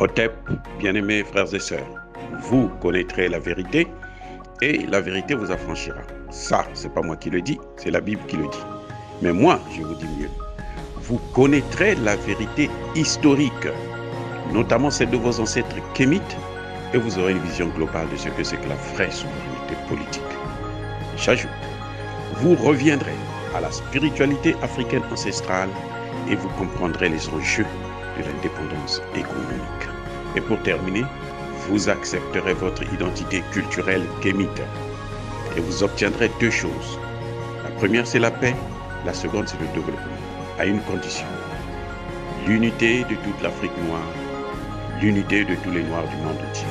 Otep, bien-aimés frères et sœurs, vous connaîtrez la vérité et la vérité vous affranchira. Ça, c'est pas moi qui le dis, c'est la Bible qui le dit. Mais moi, je vous dis mieux. Vous connaîtrez la vérité historique, notamment celle de vos ancêtres kémites, et vous aurez une vision globale de ce que c'est que la vraie souveraineté politique. J'ajoute, vous reviendrez à la spiritualité africaine ancestrale et vous comprendrez les enjeux de l'indépendance économique. Et pour terminer, vous accepterez votre identité culturelle kémite et vous obtiendrez deux choses. La première, c'est la paix, la seconde, c'est le développement, à une condition. L'unité de toute l'Afrique noire, l'unité de tous les Noirs du monde entier.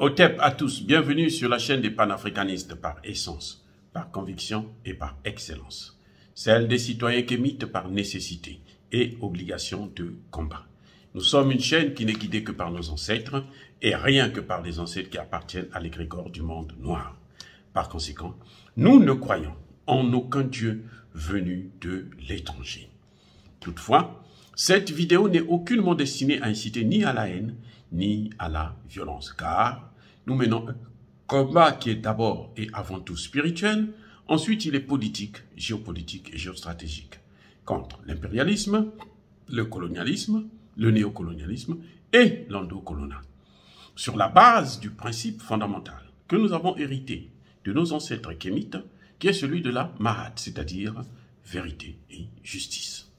Otep à tous, bienvenue sur la chaîne des panafricanistes par essence, par conviction et par excellence. Celle des citoyens kémites par nécessité et obligation de combat. Nous sommes une chaîne qui n'est guidée que par nos ancêtres et rien que par les ancêtres qui appartiennent à l'égrégore du monde noir. Par conséquent, nous ne croyons en aucun Dieu venu de l'étranger. Toutefois, cette vidéo n'est aucunement destinée à inciter ni à la haine, ni à la violence, car nous menons un combat qui est d'abord et avant tout spirituel, ensuite il est politique, géopolitique et géostratégique, contre l'impérialisme, le colonialisme, le néocolonialisme et l'endocolonial, sur la base du principe fondamental que nous avons hérité de nos ancêtres kémites, qui est celui de la Mahat, c'est-à-dire vérité et justice.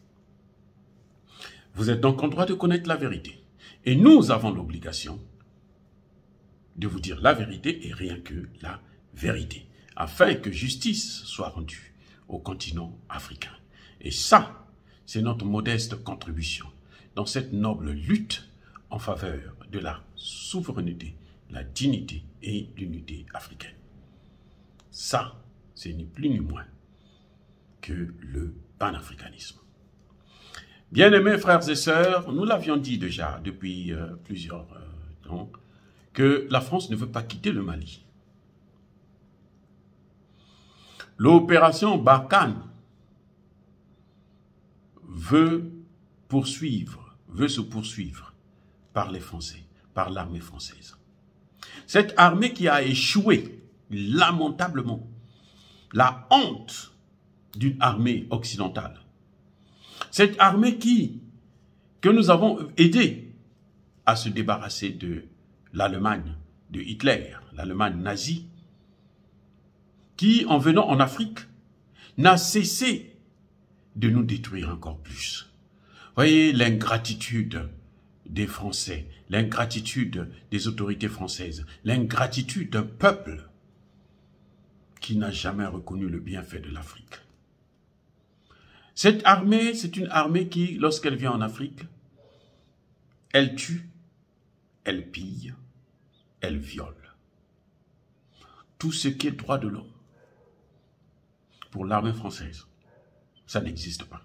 Vous êtes donc en droit de connaître la vérité. Et nous avons l'obligation de vous dire la vérité et rien que la vérité, afin que justice soit rendue au continent africain. Et ça, c'est notre modeste contribution dans cette noble lutte en faveur de la souveraineté, la dignité et l'unité africaine. Ça, c'est ni plus ni moins que le panafricanisme. Bien-aimés frères et sœurs, nous l'avions dit déjà depuis euh, plusieurs euh, temps que la France ne veut pas quitter le Mali. L'opération Barkhane veut poursuivre, veut se poursuivre par les Français, par l'armée française. Cette armée qui a échoué lamentablement, la honte d'une armée occidentale. Cette armée qui, que nous avons aidé à se débarrasser de l'Allemagne, de Hitler, l'Allemagne nazie, qui, en venant en Afrique, n'a cessé de nous détruire encore plus. Voyez l'ingratitude des Français, l'ingratitude des autorités françaises, l'ingratitude d'un peuple qui n'a jamais reconnu le bienfait de l'Afrique. Cette armée, c'est une armée qui, lorsqu'elle vient en Afrique, elle tue, elle pille, elle viole. Tout ce qui est droit de l'homme, pour l'armée française, ça n'existe pas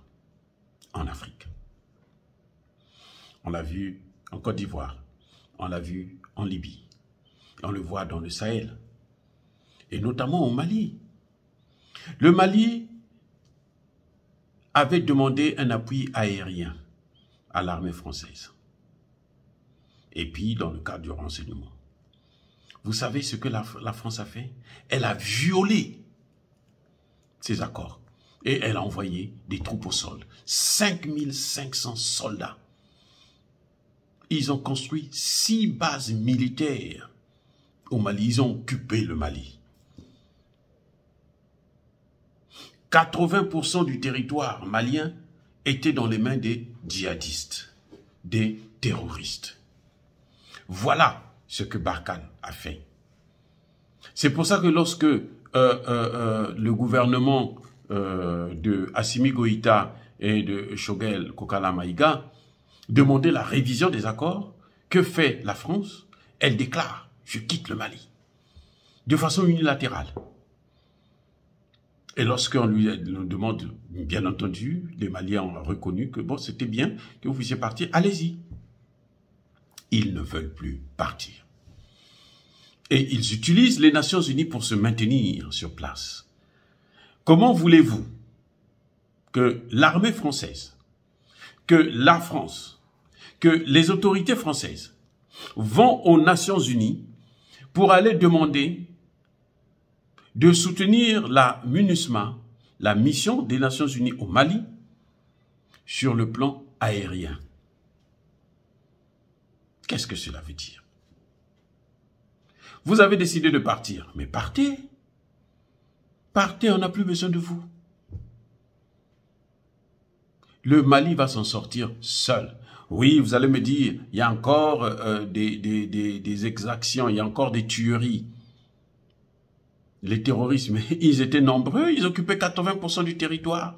en Afrique. On l'a vu en Côte d'Ivoire, on l'a vu en Libye, on le voit dans le Sahel, et notamment au Mali. Le Mali avait demandé un appui aérien à l'armée française. Et puis, dans le cadre du renseignement. Vous savez ce que la, la France a fait? Elle a violé ces accords. Et elle a envoyé des troupes au sol. 5500 soldats. Ils ont construit six bases militaires au Mali. Ils ont occupé le Mali. 80% du territoire malien était dans les mains des djihadistes, des terroristes. Voilà ce que Barkhane a fait. C'est pour ça que lorsque euh, euh, euh, le gouvernement de Assimi Goïta et de Shogel Kokala Maïga demandait la révision des accords, que fait la France? Elle déclare « je quitte le Mali » de façon unilatérale. Et lorsqu'on lui demande, bien entendu, les Maliens ont reconnu que bon, c'était bien que vous puissiez partir, allez-y. Ils ne veulent plus partir. Et ils utilisent les Nations Unies pour se maintenir sur place. Comment voulez-vous que l'armée française, que la France, que les autorités françaises vont aux Nations Unies pour aller demander de soutenir la MINUSMA, la mission des Nations Unies au Mali, sur le plan aérien? Qu'est-ce que cela veut dire? Vous avez décidé de partir, mais partez. Partez, on n'a plus besoin de vous. Le Mali va s'en sortir seul. Oui, vous allez me dire, il y a encore euh, des, exactions, il y a encore des tueries les terroristes, ils étaient nombreux, ils occupaient 80% du territoire.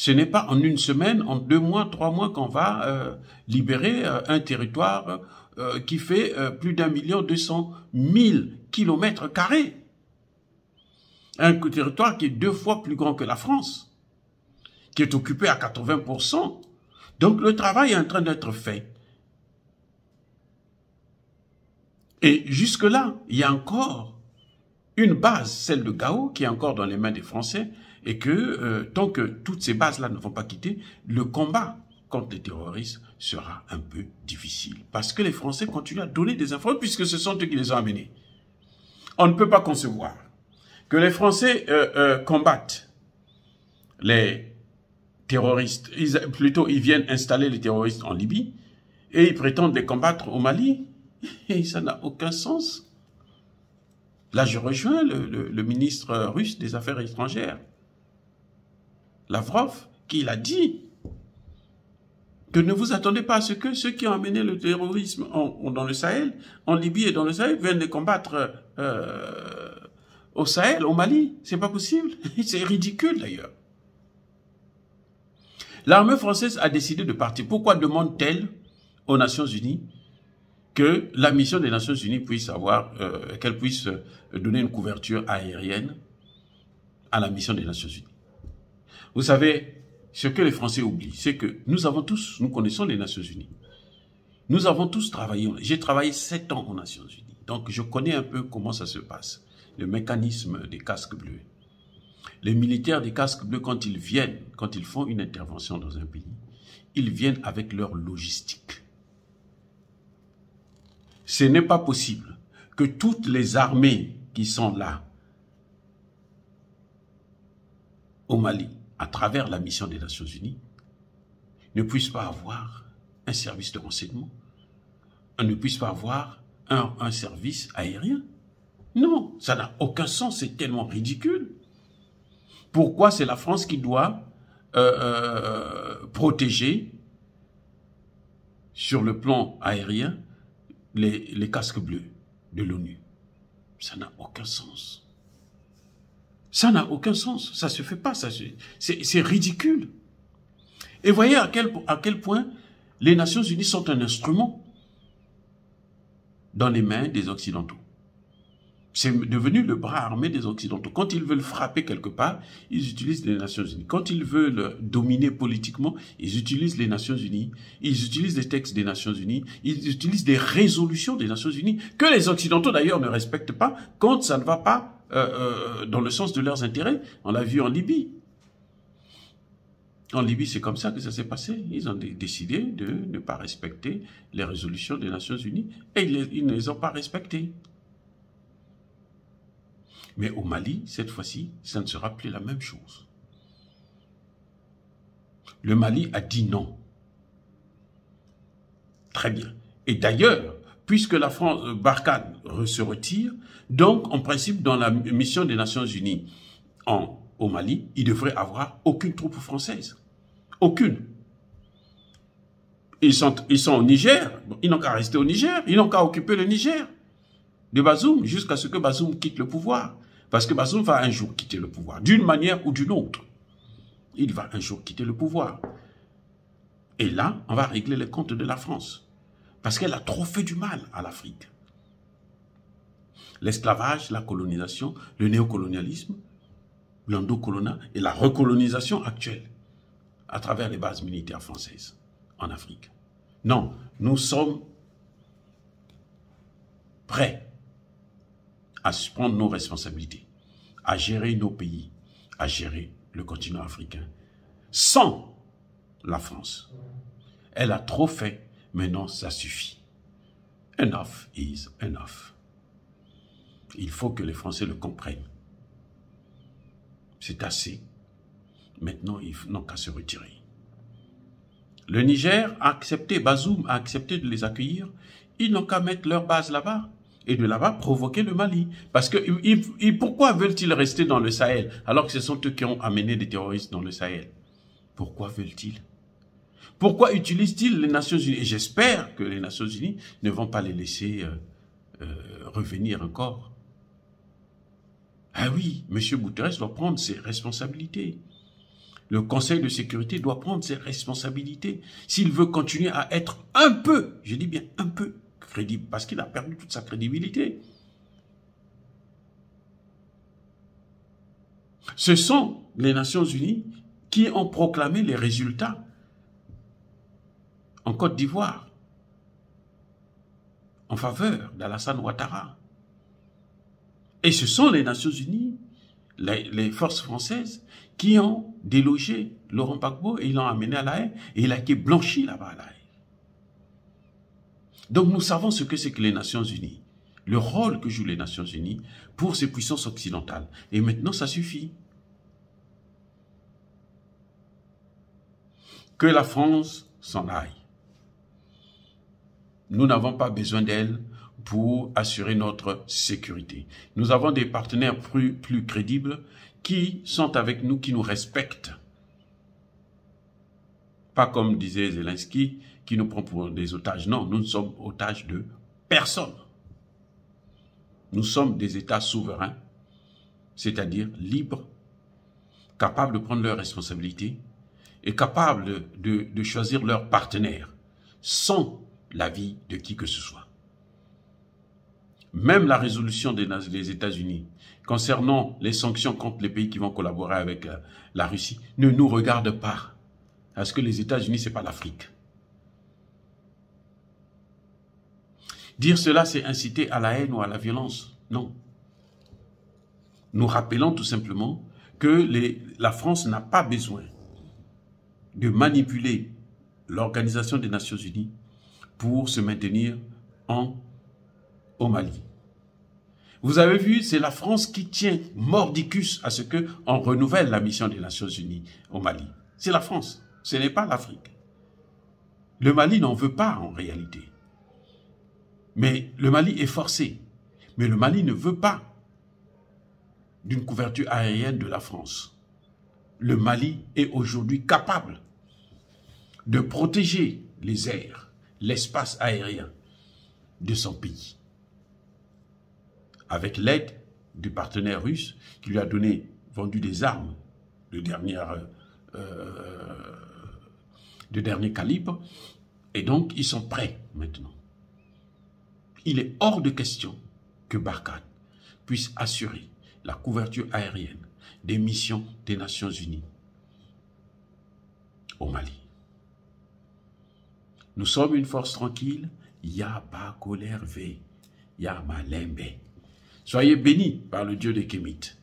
Ce n'est pas en une semaine, en deux mois, trois mois qu'on va euh, libérer euh, un territoire euh, qui fait plus d'un million deux cent mille kilomètres carrés. Un territoire qui est deux fois plus grand que la France, qui est occupé à 80%. Donc le travail est en train d'être fait. Et jusque-là, il y a encore une base, celle de Gao, qui est encore dans les mains des Français, et que euh, tant que toutes ces bases-là ne vont pas quitter, le combat contre les terroristes sera un peu difficile. Parce que les Français continuent à donner des informations, puisque ce sont eux qui les ont amenés. On ne peut pas concevoir que les Français euh, euh, combattent les terroristes, plutôt ils viennent installer les terroristes en Libye, et ils prétendent les combattre au Mali, et ça n'a aucun sens. Là, je rejoins le, ministre russe des Affaires étrangères, Lavrov, qui l'a dit que ne vous attendez pas à ce que ceux qui ont amené le terrorisme dans le Sahel, en Libye et dans le Sahel, viennent les combattre euh, au Sahel, au Mali. C'est pas possible. C'est ridicule d'ailleurs. L'armée française a décidé de partir. Pourquoi demande-t-elle aux Nations Unies que la mission des Nations Unies puisse avoir, euh, qu'elle puisse euh, donner une couverture aérienne à la mission des Nations Unies? Vous savez, ce que les Français oublient, c'est que nous avons tous, nous connaissons les Nations Unies. Nous avons tous travaillé, j'ai travaillé sept ans aux Nations Unies, donc je connais un peu comment ça se passe, le mécanisme des casques bleus. Les militaires des casques bleus, quand ils viennent, quand ils font une intervention dans un pays, ils viennent avec leur logistique ce n'est pas possible que toutes les armées qui sont là au Mali, à travers la mission des Nations Unies, ne puissent pas avoir un service de renseignement, ne puissent pas avoir un, service aérien. Non, ça n'a aucun sens, c'est tellement ridicule. Pourquoi c'est la France qui doit euh, euh, protéger sur le plan aérien les, casques bleus de l'ONU? Ça n'a aucun sens. Ça n'a aucun sens. Ça se fait pas. C'est ridicule. Et voyez à quel, à quel point les Nations Unies sont un instrument dans les mains des Occidentaux. C'est devenu le bras armé des Occidentaux. Quand ils veulent frapper quelque part, ils utilisent les Nations Unies. Quand ils veulent dominer politiquement, ils utilisent les Nations Unies. Ils utilisent les textes des Nations Unies. Ils utilisent des résolutions des Nations Unies que les Occidentaux d'ailleurs ne respectent pas quand ça ne va pas euh, euh, dans le sens de leurs intérêts. On l'a vu en Libye. En Libye, c'est comme ça que ça s'est passé. Ils ont décidé de ne pas respecter les résolutions des Nations Unies et ils ne les ont pas respectées. Mais au Mali, cette fois-ci, ça ne sera plus la même chose. Le Mali a dit non. Très bien. Et d'ailleurs, puisque la France, euh, Barkhane se retire, donc en principe dans la mission des Nations Unies au Mali, il devrait avoir aucune troupe française. Aucune. Ils sont, ils sont au Niger, ils n'ont qu'à rester au Niger, ils n'ont qu'à occuper le Niger de Bazoum jusqu'à ce que Bazoum quitte le pouvoir. Parce que Bazoum va un jour quitter le pouvoir, d'une manière ou d'une autre. Il va un jour quitter le pouvoir. Et là, on va régler les comptes de la France. Parce qu'elle a trop fait du mal à l'Afrique. L'esclavage, la colonisation, le néocolonialisme, l'endocolona et la recolonisation actuelle à travers les bases militaires françaises en Afrique. Non, nous sommes prêts à prendre nos responsabilités, à gérer nos pays, à gérer le continent africain, sans la France. Elle a trop fait, maintenant ça suffit. Enough is enough. Il faut que les Français le comprennent. C'est assez. Maintenant, ils n'ont qu'à se retirer. Le Niger a accepté, Bazoum a accepté de les accueillir. Ils n'ont qu'à mettre leur base là-bas et de là-bas provoquer le Mali. Parce que pourquoi veulent-ils rester dans le Sahel alors que ce sont eux qui ont amené des terroristes dans le Sahel? Pourquoi veulent-ils? Pourquoi utilisent-ils les Nations Unies? Et j'espère que les Nations Unies ne vont pas les laisser euh, euh, revenir encore. Ah oui, M. Guterres doit prendre ses responsabilités. Le Conseil de sécurité doit prendre ses responsabilités. S'il veut continuer à être un peu, je dis bien un peu, crédible, parce qu'il a perdu toute sa crédibilité. Ce sont les Nations Unies qui ont proclamé les résultats en Côte d'Ivoire en faveur d'Alassane Ouattara. Et ce sont les Nations Unies, les, forces françaises, qui ont délogé Laurent Gbagbo et l'ont amené à la haie et il a été blanchi là-bas à la haie. Donc nous savons ce que c'est que les Nations Unies, le rôle que jouent les Nations Unies pour ces puissances occidentales. Et maintenant, ça suffit. Que la France s'en aille. Nous n'avons pas besoin d'elle pour assurer notre sécurité. Nous avons des partenaires plus, crédibles qui sont avec nous, qui nous respectent. Pas comme disait Zelensky, qui nous prend pour des otages. Non, nous ne sommes otages de personne. Nous sommes des États souverains, c'est-à-dire libres, capables de prendre leurs responsabilités et capables de choisir leurs partenaires sans l'avis de qui que ce soit. Même la résolution des, États-Unis concernant les sanctions contre les pays qui vont collaborer avec euh, la Russie ne nous regarde pas. Parce que les États-Unis, ce n'est pas l'Afrique. Dire cela, c'est inciter à la haine ou à la violence. Non. Nous rappelons tout simplement que la France n'a pas besoin de manipuler l'Organisation des Nations Unies pour se maintenir en au Mali. Vous avez vu, c'est la France qui tient mordicus à ce que on renouvelle la mission des Nations Unies au Mali. C'est la France, ce n'est pas l'Afrique. Le Mali n'en veut pas en réalité. Mais le Mali est forcé. Mais le Mali ne veut pas d'une couverture aérienne de la France. Le Mali est aujourd'hui capable de protéger les airs, l'espace aérien de son pays avec l'aide du partenaire russe qui lui a donné, vendu des armes de, dernière, euh, de dernier calibre. Et donc, ils sont prêts maintenant. Il est hors de question que Barkhane puisse assurer la couverture aérienne des missions des Nations Unies au Mali. Nous sommes une force tranquille, Yaba Kolerve, Malembe. Soyez bénis par le Dieu des Kémites.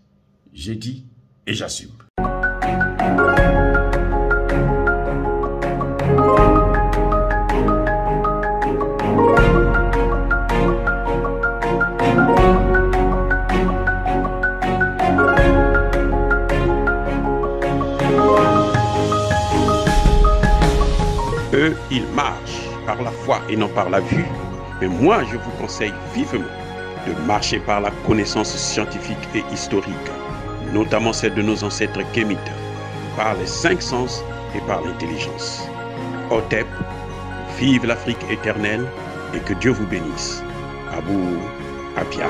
J'ai dit et j'assume. Eux, ils marchent par la foi et non par la vue. Mais moi, je vous conseille vivement de marcher par la connaissance scientifique et historique, notamment celle de nos ancêtres kémites, par les cinq sens et par l'intelligence. Otep, vive l'Afrique éternelle et que Dieu vous bénisse. Abou Apia.